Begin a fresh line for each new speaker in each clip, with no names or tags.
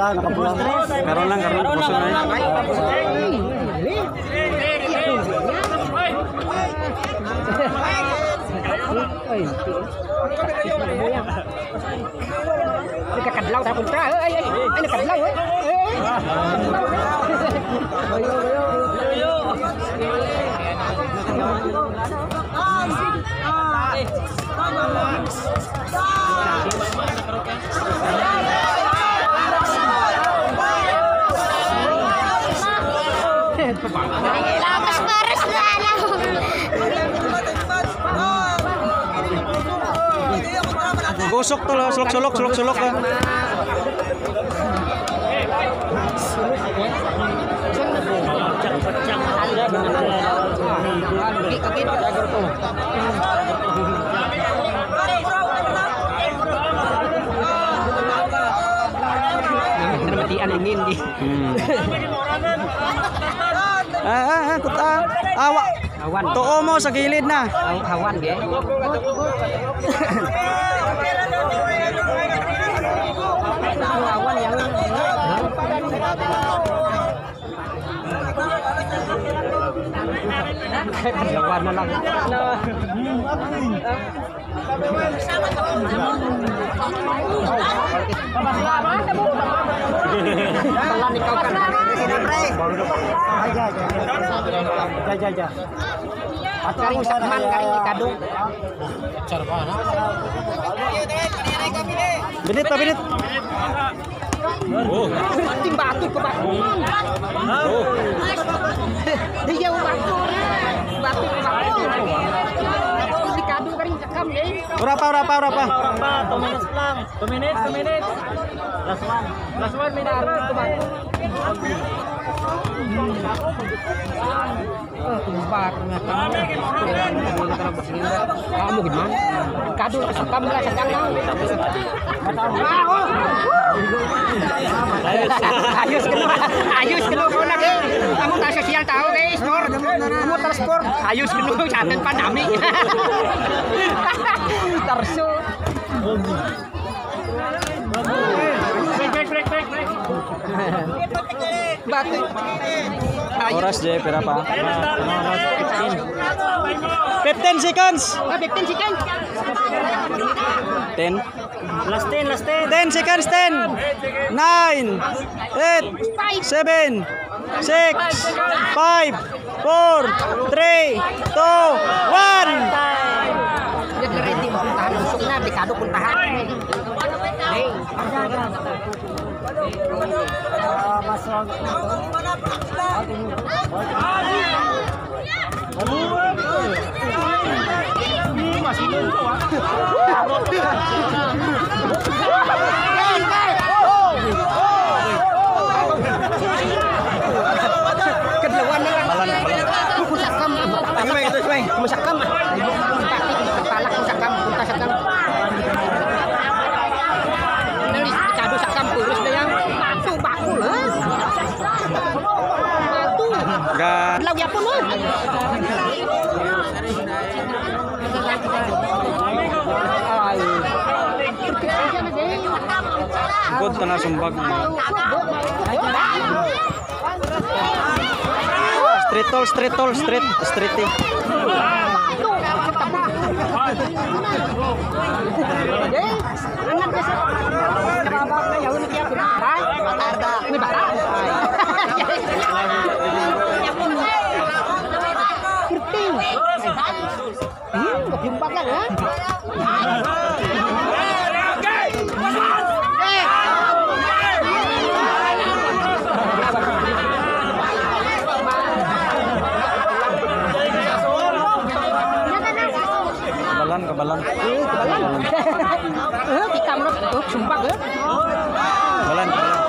Carola, nakapula.
Karoon lang, karoon. Puso na
yun. Nakakadlaw tayo punta. Ay, ay, ay, nakadlaw.
Gusok to, lo. sulok, sulok, sulok, sulok. ah.
Namatian angin di.
Hmm. Ah, ah, ah, tut- ah, awa.
Awan.
Tuo mo sa gilid na.
Aw- Awan ge. Awan yang Lawan na lang. Pelan
Binit pa, binit.
Tim batu ke batu. Dia jauh batu. Batu ke batu. Terus dikadung karing sakam deh.
Ura pa, ura pa, ura pa.
Pa, 2 minutes lang. 2 minutes, 2 minutes. Last one. Last one minute.
Ke batu. Tumbar. Kamu gimana? Kadung ke sakam lah sakam lah. Ayos kena, ayos kena kau nak. Kamu tak sosial tahu guys, sport. Kamu tersport. Ayos kena catat pandami. Tersu.
Break, break, break, break,
Batu.
Oras je, pira pa? 15 seconds.
Ah, 15 seconds.
10.
Last 10, last 10.
10 seconds, 10. 9. 8. 7. 6. 5. 4. 3. 2. 1.
Ini masih nunggu,
Ga
Lau ya pun.
good na sumbag. Street toll, street toll, street, street. eh.
Jumpa kan ya?
Kabalan, kabalan.
Eh, kita menurut oh, sumpah ya.
Kabalan, kabalan.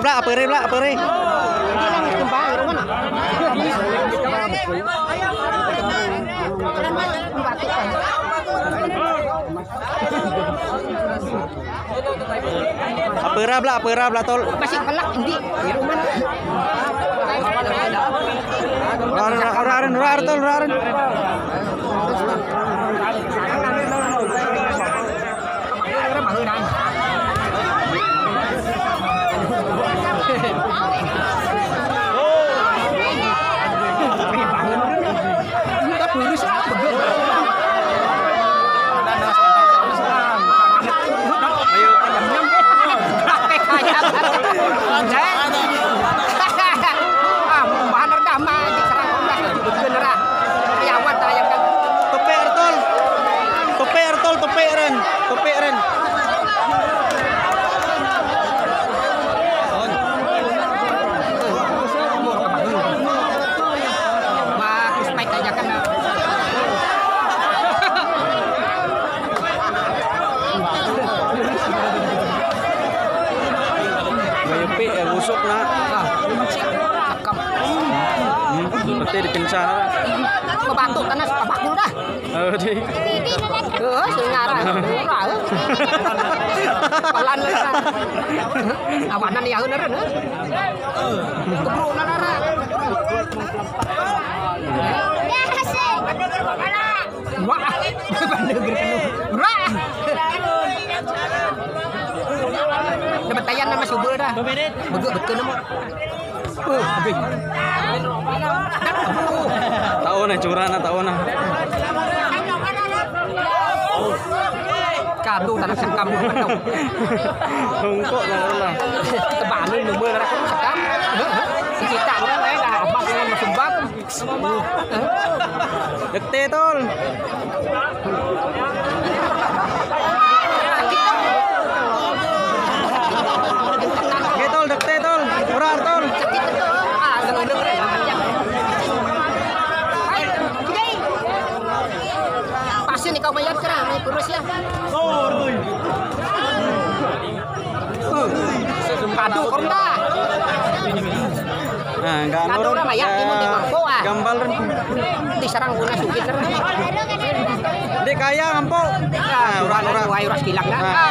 Apere bla, apere bla, apere.
Sumpah, ya, Roman.
Apera bla, apera bla tol.
Masih pelak. Ya, Roman.
Ora ora ora ren, ora 哦，爷爷！你
把我
们弄的，你
那个破。Dah.
Oh, di.
Heeh, sing ngarah. Ora. Pelan lah. Awanan ya bener nih. Kebruk nara. Wah, bandel. Wah. Dapat tayan nama subur dah. Betul nama. Oh, begin.
Tahu na curah na tahu na.
Kadu tanah sekam kan tau.
Hungkok na lah.
Tebanin lu mưa ra cũng sekam. Si kita ora lain dah abang dengan masumbang.
Dekte tol. Oke tol, dekte tol. Ora artol.
Ah, dengan negeri. Pasin ikaw bayar ya.
Nah, enggak
Kadu
nurun.
na mayak, di mampu ah.
Gambal rin.
Di sarang ko na sukit na.
Di kaya ngampo. Ah.
Wah, kilang na.
Ah.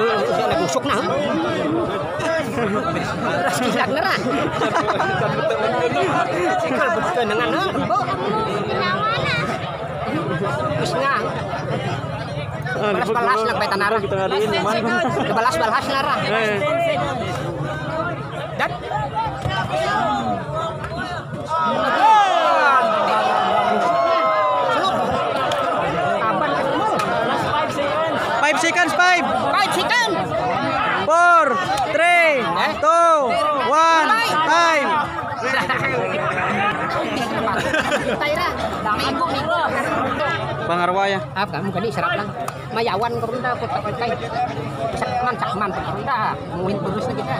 Dan Eh, siya nagusok na. Uras kilang na ra. Sikal betul dengan na. Bo. Wis nga.
Ah,
Balas-balas lang bay tanara.
Kita ngadiin man.
Balas-balas Taira, minggu minggu.
Pangarwaya.
Ah, kamu kali serap lang. Mayawan. Sakman sakman dah. Muhin terus kita.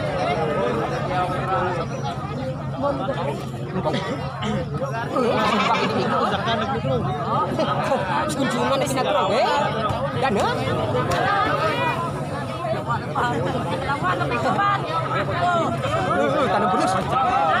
Kunjungan na sinatro, eh? Berus.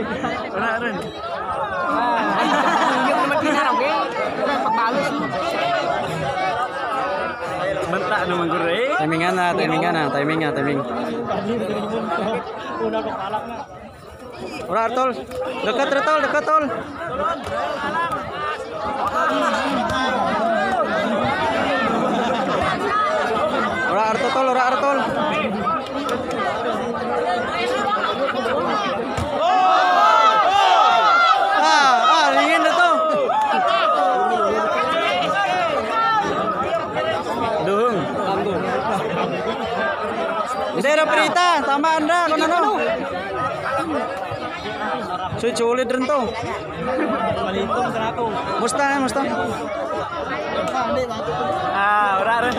Ora.
Yung naman pinaraw, eh. Pagbalos mo.
Benta naman ko rin.
Timingan na, timingan timing. Ora artol. Dekat retol, dekat tol. Ora artol, ora artol. Zero Perita, tamaan ra kung ano. Sulit rin to.
Malitong ako.
Musta, musta?
Ah, ora rin.